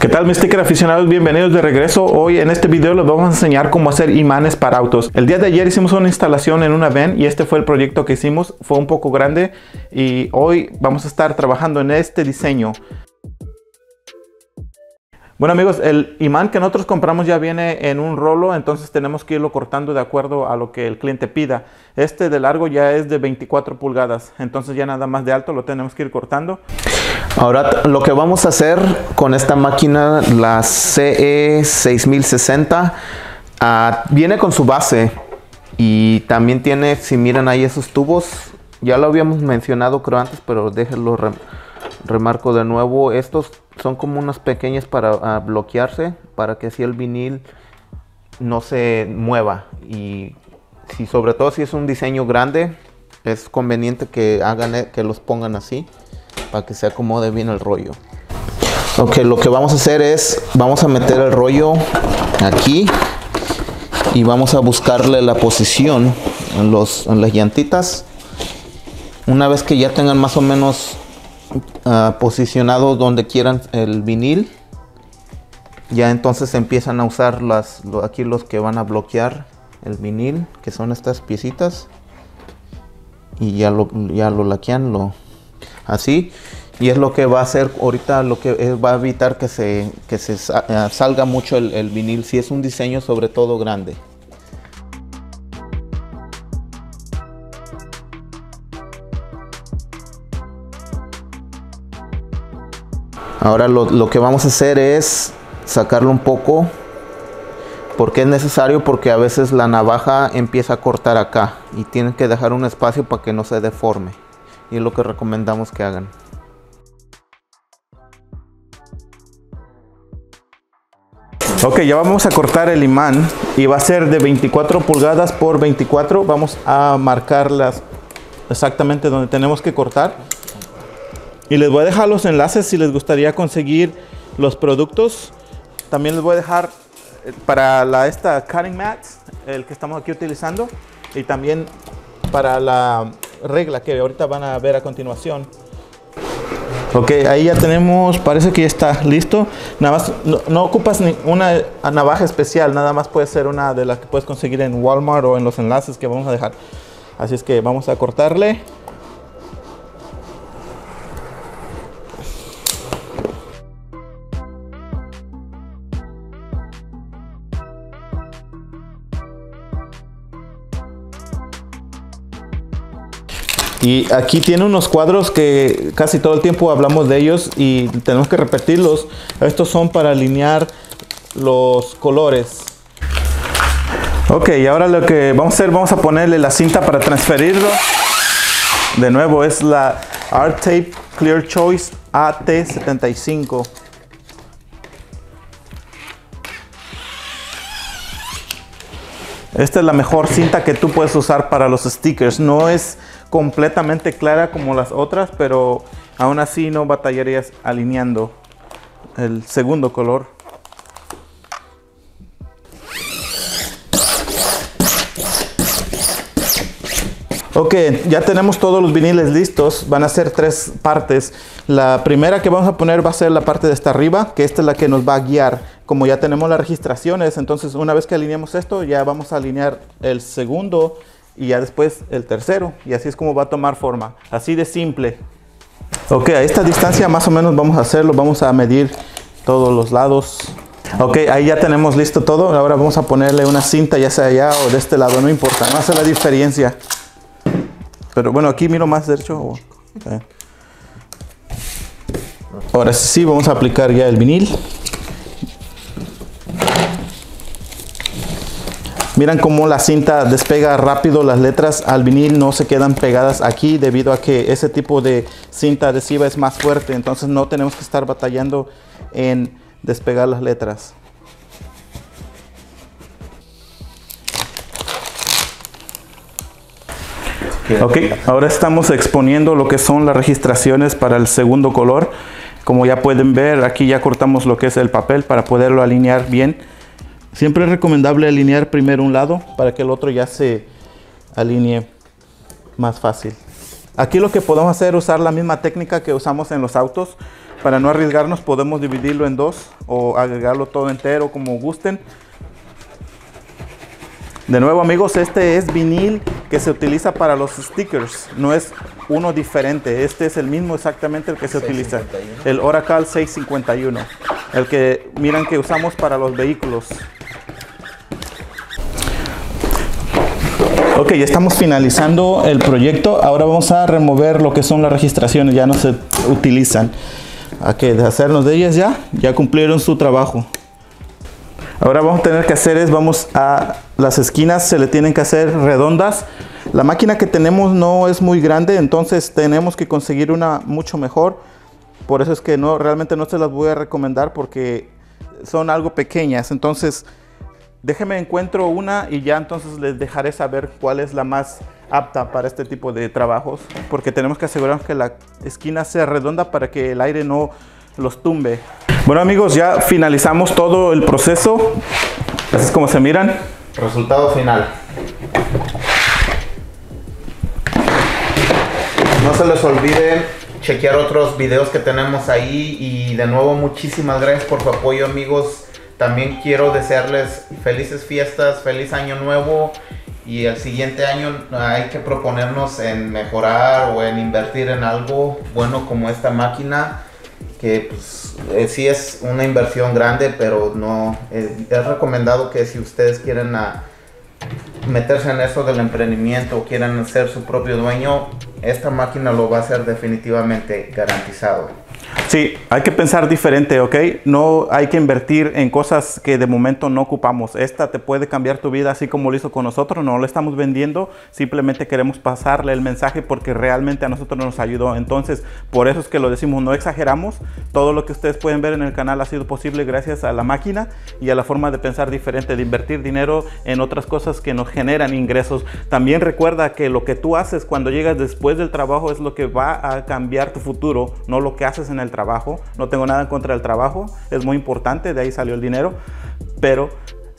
¿Qué tal mis sticker aficionados? Bienvenidos de regreso. Hoy en este video les vamos a enseñar cómo hacer imanes para autos. El día de ayer hicimos una instalación en una van y este fue el proyecto que hicimos. Fue un poco grande y hoy vamos a estar trabajando en este diseño. Bueno amigos, el imán que nosotros compramos ya viene en un rolo, entonces tenemos que irlo cortando de acuerdo a lo que el cliente pida. Este de largo ya es de 24 pulgadas, entonces ya nada más de alto lo tenemos que ir cortando. Ahora lo que vamos a hacer con esta máquina, la CE 6060, ah, viene con su base y también tiene, si miran ahí esos tubos, ya lo habíamos mencionado creo antes, pero déjenlo remarco de nuevo, estos son como unas pequeñas para ah, bloquearse, para que así el vinil no se mueva. Y si sobre todo si es un diseño grande, es conveniente que hagan e, que los pongan así, para que se acomode bien el rollo. Ok, lo que vamos a hacer es, vamos a meter el rollo aquí y vamos a buscarle la posición en, los, en las llantitas. Una vez que ya tengan más o menos uh, posicionado donde quieran el vinil. Ya entonces empiezan a usar las aquí los que van a bloquear el vinil que son estas piecitas. Y ya lo ya lo laquean lo así. Y es lo que va a hacer ahorita lo que va a evitar que se que se eh, salga mucho el vinil. Si es un diseño sobre todo grande Ahora lo, que vamos a hacer es sacarlo un poco. porque es necesario? Porque a veces la navaja empieza a cortar acá y tienen que dejar un espacio para que no se deforme. Y es lo que recomendamos que hagan. Ok, ya vamos a cortar el imán y va a ser de 24 pulgadas por 24. Vamos a marcarlas exactamente donde tenemos que cortar. Y les voy a dejar los enlaces si les gustaría conseguir los productos. También les voy a dejar eh, para la esta cutting mat, el que estamos aquí utilizando. Y también para la regla que ahorita van a ver a continuación. Ok, ahí ya tenemos, parece que ya está listo. Nada más, no, ocupas ni una navaja especial, nada más puede ser una de las que puedes conseguir en Walmart o en los enlaces que vamos a dejar. Así es que vamos a cortarle. Y aquí tiene unos cuadros que casi todo el tiempo hablamos de ellos y tenemos que repetirlos. Estos son para alinear los colores. Ok, y ahora lo que vamos a hacer, vamos a ponerle la cinta para transferirlo. De nuevo, es la Art Tape Clear Choice AT75. Esta es la mejor cinta que tú puedes usar para los stickers. No es completamente clara como las otras, pero aún así no batallarías alineando el segundo color. Ok, ya tenemos todos los viniles listos. Van a ser tres partes. La primera que vamos a poner va a ser la parte de esta arriba, que esta es la que nos va a guiar. Como ya tenemos las registraciones, entonces una vez que alineamos esto, ya vamos a alinear el segundo y ya después el tercero. Y así es como va a tomar forma. Así de simple. Ok, a esta distancia más o menos vamos a hacerlo. Vamos a medir todos los lados. Ok, ahí ya tenemos listo todo. Ahora vamos a ponerle una cinta ya sea allá o de este lado. No importa, no hace la diferencia. Pero bueno, aquí miro más derecho. Ahora sí, vamos a aplicar ya el vinil. Miran cómo la cinta despega rápido las letras al vinil, no se quedan pegadas aquí debido a que ese tipo de cinta adhesiva es más fuerte, entonces no tenemos que estar batallando en despegar las letras. Ok, ahora estamos exponiendo lo que son las registraciones para el segundo color. Como ya pueden ver, aquí ya cortamos lo que es el papel para poderlo alinear bien. Siempre es recomendable alinear primero un lado para que el otro ya se alinee más fácil. Aquí lo que podemos hacer es usar la misma técnica que usamos en los autos. Para no arriesgarnos podemos dividirlo en dos o agregarlo todo entero como gusten. De nuevo amigos, este es vinil que se utiliza para los stickers, no es uno diferente, este es el mismo exactamente el que se utiliza, el Oracle 651, el que miran que usamos para los vehículos. Ok, ya estamos finalizando el proyecto, ahora vamos a remover lo que son las registraciones, ya no se utilizan. Hay que deshacernos de ellas ya, ya cumplieron su trabajo. Ahora vamos a tener que hacer es, vamos a, las esquinas se le tienen que hacer redondas. La máquina que tenemos no es muy grande, entonces tenemos que conseguir una mucho mejor. Por eso es que no, realmente no se las voy a recomendar porque son algo pequeñas. Entonces, déjeme encuentro una y ya entonces les dejaré saber cuál es la más apta para este tipo de trabajos. Porque tenemos que asegurarnos que la esquina sea redonda para que el aire no los tumbe. Bueno amigos, ya finalizamos todo el proceso. Así es como se miran. Resultado final. No se les olvide chequear otros videos que tenemos ahí y de nuevo muchísimas gracias por su apoyo amigos. También quiero desearles felices fiestas, feliz año nuevo y el siguiente año hay que proponernos en mejorar o en invertir en algo bueno como esta máquina que pues eh, sí es una inversión grande, pero no eh, es recomendado que si ustedes quieren meterse en eso del emprendimiento o quieren ser su propio dueño, esta máquina lo va a hacer definitivamente garantizado. Sí, hay que pensar diferente, ¿ok? No hay que invertir en cosas que de momento no ocupamos. Esta te puede cambiar tu vida así como lo hizo con nosotros. No lo estamos vendiendo, simplemente queremos pasarle el mensaje porque realmente a nosotros nos ayudó. Entonces, por eso es que lo decimos, no exageramos. Todo lo que ustedes pueden ver en el canal ha sido posible gracias a la máquina y a la forma de pensar diferente, de invertir dinero en otras cosas que nos generan ingresos. También recuerda que lo que tú haces cuando llegas después del trabajo es lo que va a cambiar tu futuro, no lo que haces en el trabajo. No tengo nada en contra del trabajo, es muy importante, de ahí salió el dinero. Pero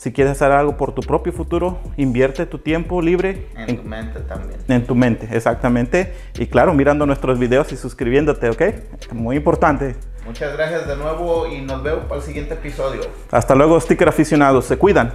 si quieres hacer algo por tu propio futuro, invierte tu tiempo libre en, tu mente también. En tu mente, exactamente. Y claro, mirando nuestros videos y suscribiéndote, ¿ok? Muy importante. Muchas gracias de nuevo y nos vemos para el siguiente episodio. Hasta luego, sticker aficionados. Se cuidan.